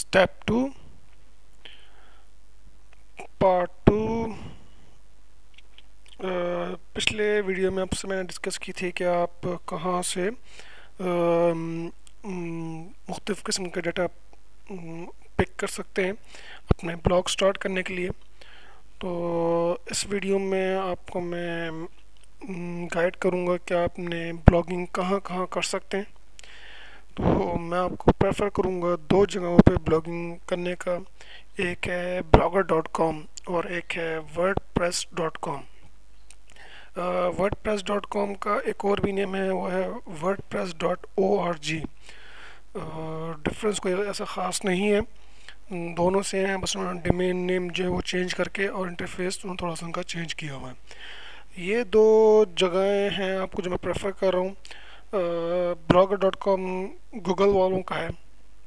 Step two part two पिछले video में आपसे मैंने डिस्कस की थी कि आप कहाँ से मुख्तफ़ किस्म का डाटा पिक कर सकते हैं अपने ब्लॉग स्टार्ट करने के लिए। तो इस वीडियो में आपको मैं गाइड करूँगा कि आपने ब्लॉगिंग कहाँ कहाँ कर सकते हैं। तो मैं आपको प्रेफर करूँगा दो जगहों पे ब्लॉगिंग करने का। एक है ब्लॉगर डॉट कॉम और एक है WordPress dot com WordPress dot com का एक और भी नेम है, वो है WordPress dot O R G difference कोई ऐसा ख़ास नहीं है। दोनों से हैं, बस उन्होंने डोमेन नेम जो है वो चेंज करके और इंटरफेस उन्होंने थोड़ा सा उनका चेंज किया हुआ है। ये दो जगहें हैं आपको जो मैं प्रेफर कर रहा हूँ। ब्लॉगर डॉट कॉम गूगल वालों का है,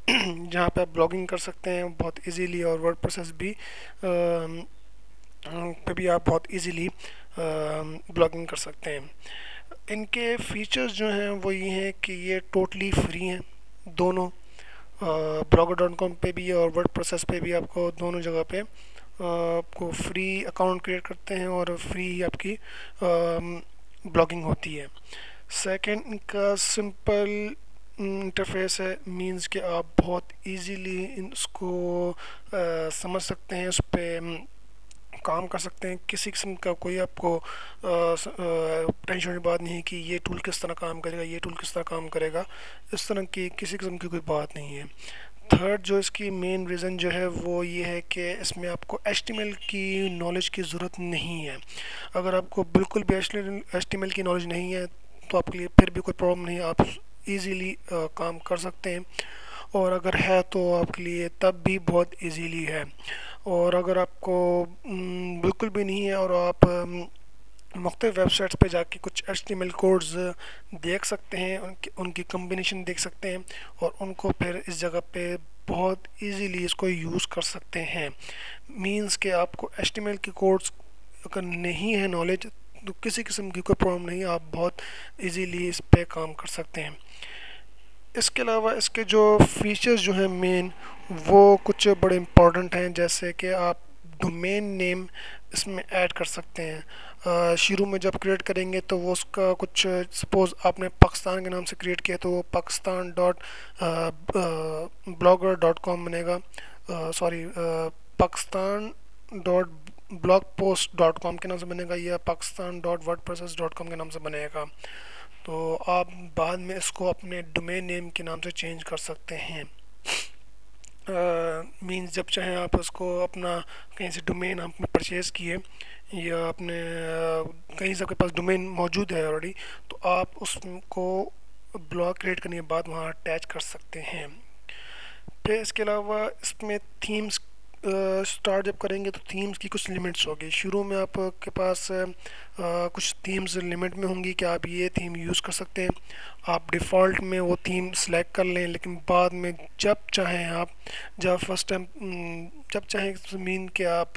जहाँ पे आप ब्लॉगिंग कर सकते हैं बहुत इजीली और वर्ड प्रोसेस भी पे भी आप बहुत इजीली ब्लॉगिंग कर सकते हैं। इनके फीचर्स जो हैं वो ये हैं कि ये टोटली फ्री हैं, दोनों ब्लॉगर डॉट कॉम पर भी और वर्ड प्रोसेस पे भी आपको दोनों जगह पे आपको फ्री अकाउंट क्रिएट करते हैं और फ्री आपकी ब्लॉगिंग होती है। सेकंड इनका सिंपल इंटरफेस है मींस कि आप बहुत इजीली इसको आ, समझ सकते हैं उस पर काम कर सकते हैं। किसी किस्म का कोई आपको टेंशन की बात नहीं कि ये टूल किस तरह काम करेगा ये टूल किस तरह काम करेगा। इस तरह की किसी किस्म की कोई बात नहीं है। थर्ड जो इसकी मेन रीज़न जो है वो ये है कि इसमें आपको एच की नॉलेज की ज़रूरत नहीं है। अगर आपको बिल्कुल भी एच की नॉलेज नहीं है तो आपके लिए फिर भी कोई प्रॉब्लम नहीं, आप इजीली काम कर सकते हैं। और अगर है तो आपके लिए तब भी बहुत इजीली है। और अगर आपको बिल्कुल भी नहीं है और आप मुख्त वेबसाइट्स पे जाके कुछ एच टी कोड्स देख सकते हैं, उनकी उनकी कम्बिनेशन देख सकते हैं और उनको फिर इस जगह पे बहुत इजीली इसको यूज़ कर सकते हैं। मींस के आपको एच की कोड्स अगर नहीं है नॉलेज तो किसी किस्म की कोई प्रॉब्लम नहीं, आप बहुत इजीली इस पर काम कर सकते हैं। इसके अलावा इसके जो फीचर्स जो हैं मेन वो कुछ बड़े इंपॉर्टेंट हैं, जैसे कि आप डोमेन नेम इसमें ऐड कर सकते हैं। शुरू में जब क्रिएट करेंगे तो वो उसका कुछ सपोज़ आपने पाकिस्तान के नाम से क्रिएट किया तो वो Pakistan dot blogger dot com बनेगा। Sorry Pakistan dot blog post dot com के नाम से बनेगा, या Pakistan dot word process dot com के नाम से बनेगा। तो आप बाद में इसको अपने डोमेन नेम के नाम से चेंज कर सकते हैं। मीन्स जब चाहें आप उसको अपना कहीं से डोमेन आपने परचेज़ किए, या अपने कहीं से आपके पास डोमेन मौजूद है ऑलरेडी तो आप उसको ब्लॉग क्रिएट करने के बाद वहाँ अटैच कर सकते हैं। फिर इसके अलावा इसमें थीम्स स्टार्ट जब करेंगे तो थीम्स की कुछ लिमिट्स होगी। शुरू में आपके पास आ, कुछ थीम्स लिमिट में होंगी कि आप ये थीम यूज़ कर सकते हैं। आप डिफ़ॉल्ट में वो थीम सेलेक्ट कर लें लेकिन बाद में जब चाहें आप जब फ़र्स्ट टाइम जब चाहें मीन कि आप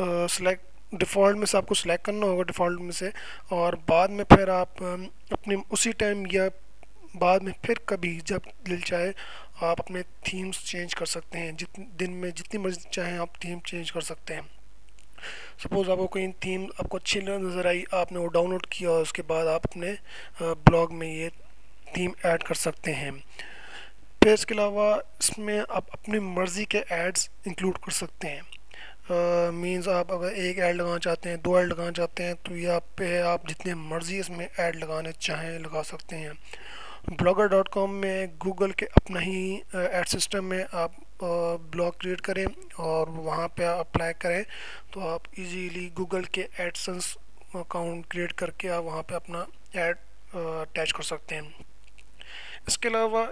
सेलेक्ट डिफ़ॉल्ट में से आपको सेलेक्ट करना होगा डिफ़ॉल्ट में से और बाद में फिर आप अपने उसी टाइम या बाद में फिर कभी जब दिल चाहे, आप अपने थीम्स चेंज कर सकते हैं। जित, दिन में जितनी मर्ज़ी चाहें, आप थीम चेंज कर सकते हैं। सपोज़ आपको कोई थीम आपको अच्छी नज़र आई, आपने वो डाउनलोड किया और उसके बाद आप अपने ब्लॉग में ये थीम ऐड कर सकते हैं। फिर इसके अलावा इसमें आप अपनी मर्ज़ी के एड्स इंक्लूड कर सकते हैं। मींस आप अगर एक ऐड लगाना चाहते हैं, दो ऐड लगाना चाहते हैं तो ये आप पे, आप जितने मर्ज़ी इसमें ऐड लगाने चाहें, लगा सकते हैं। ब्लॉगर डॉट कॉम में गूगल के अपना ही एड सिस्टम में आप ब्लॉग क्रिएट करें और वहाँ पे अप्लाई करें। तो आप इजीली गूगल के एडसन्स अकाउंट क्रिएट करके आप वहाँ पे अपना ऐड अटैच कर सकते हैं। इसके अलावा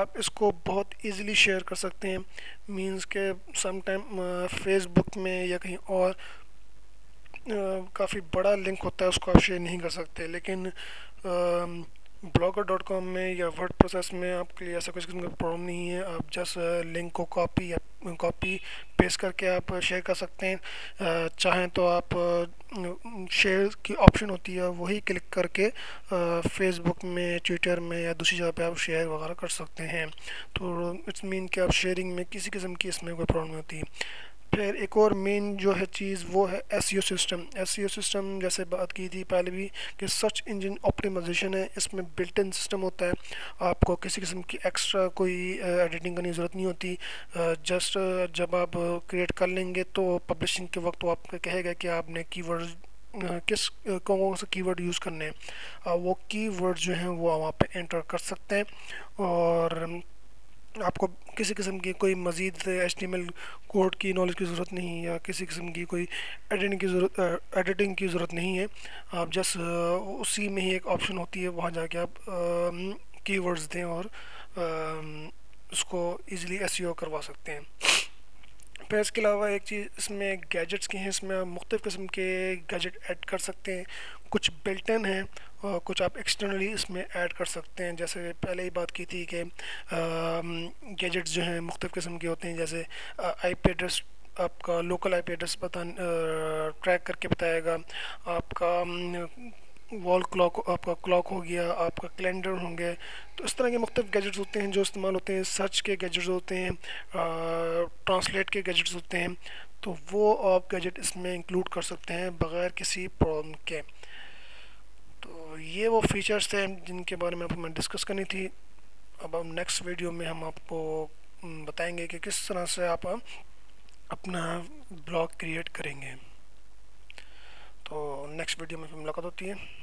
आप इसको बहुत इजीली शेयर कर सकते हैं। मींस के सम टाइम फेसबुक में या कहीं और काफ़ी बड़ा लिंक होता है उसको आप शेयर नहीं कर सकते। लेकिन ब्लॉगर डॉट कॉम में या वर्ड प्रोसेस में आपके लिए ऐसा कुछ किस्म का प्रॉब्लम नहीं है। आप जस्ट लिंक को कॉपी या कॉपी पेस्ट करके आप शेयर कर सकते हैं। चाहें तो आप शेयर की ऑप्शन होती है, वही क्लिक करके फेसबुक में ट्विटर में या दूसरी जगह पे आप शेयर वगैरह कर सकते हैं। तो इट्स मीन कि आप शेयरिंग में किसी किस्म की इसमें कोई प्रॉब्लम नहीं होती। फिर एक और मेन जो है चीज़ वो है एस सिस्टम एस सिस्टम जैसे बात की थी पहले भी कि सर्च इंजन ऑप्टिमाइजेशन है, इसमें बिल्ट इन सिस्टम होता है। आपको किसी किस्म की एक्स्ट्रा कोई एडिटिंग करने की ज़रूरत नहीं होती। जस्ट जब आप क्रिएट कर लेंगे तो पब्लिशिंग के वक्त वो आपको कहेगा कि आपने कीवर्ड किस कौन कौन से कीवर्ड यूज़ करने हैं। वो कीवर्ड जो हैं वो वहाँ पे एंटर कर सकते हैं और आपको किसी किस्म की कोई मज़ीद एच कोड की नॉलेज की ज़रूरत नहीं या किसी किस्म की कोई एडिटिंग की ज़रूरत एडिटिंग की ज़रूरत नहीं है। आप जस्ट उसी में ही एक ऑप्शन होती है वहाँ जाके आप कीवर्ड्स दें और आ, उसको ईज़िली एस e करवा सकते हैं। फिर इसके अलावा एक चीज़, इसमें गैजेट्स की हैं, इसमें आप मुख्तु किस्म के गैजेट ऐड कर सकते हैं। कुछ बिल्टन हैं और कुछ आप एक्सटर्नली इसमें ऐड कर सकते हैं। जैसे पहले ही बात की थी कि गैजेट्स जो हैं मुख्तु किस्म के होते हैं। जैसे आई पी एड्रेस आपका लोकल आई पी एड्रेस बता ट्रैक करके बताएगा। आपका वॉल क्लॉक आपका क्लॉक हो गया, आपका कैलेंडर होंगे। तो इस तरह के मुख्त गैजेट्स होते हैं जो इस्तेमाल होते हैं। सर्च के गैजेट्स होते हैं ट्रांसलेट के गैजेट्स होते हैं। तो वो आप गैजेट इसमें इंक्लूड कर सकते हैं बग़ैर किसी प्रॉब्लम के। तो ये वो फीचर्स थे जिनके बारे में आपको मैं डिस्कस करनी थी। अब हम नेक्स्ट वीडियो में हम आपको बताएँगे कि किस तरह से आप, अपना ब्लॉग क्रिएट करेंगे। तो नेक्स्ट वीडियो में फिर मुलाकात होती है।